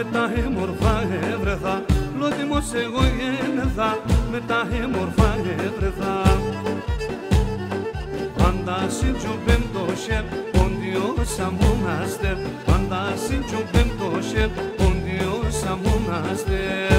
εγώ γένεθα με τα έμορφα έβρεθα Λότιμος εγώ γένεθα με τα έμορφα έβρεθα. Πάντα συντζουμπέμ το σεπ πόντιος αμονάστερ Πάντα συντζουμπέμ το σεπ πόντιος αμονάστερ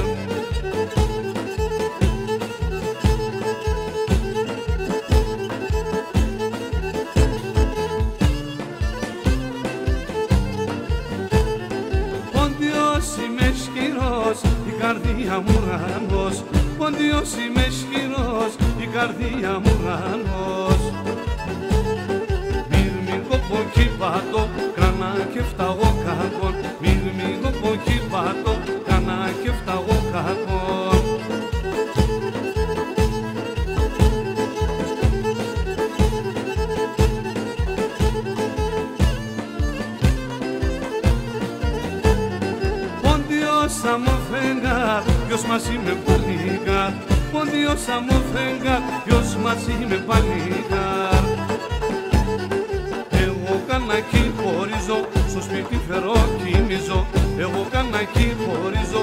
καρδιά μου γάμος Πόντιος είμαι ισχυρός, η καρδιά μου γάμος Μυρμήν κόπο πατώ, κράνα και φταγώ κακόν Μυρμήν κόπο πατώ, όσα μου φέγγα, ποιος μαζί με παλικά. Πόντι όσα μου φέγγα, ποιος μαζί με παλικά. Εγώ κανακί χωρίζω, στο σπίτι φερό κοιμίζω. Εγώ κανακί χωρίζω,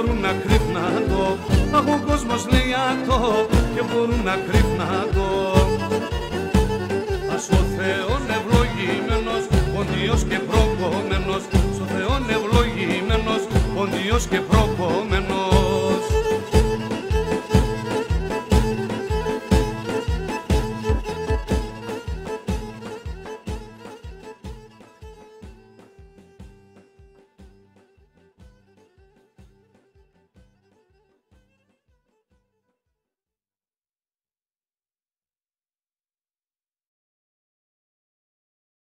μπορούν να κρύπναν το Αχ ο λέει ατό και μπορούν να κρύβουν.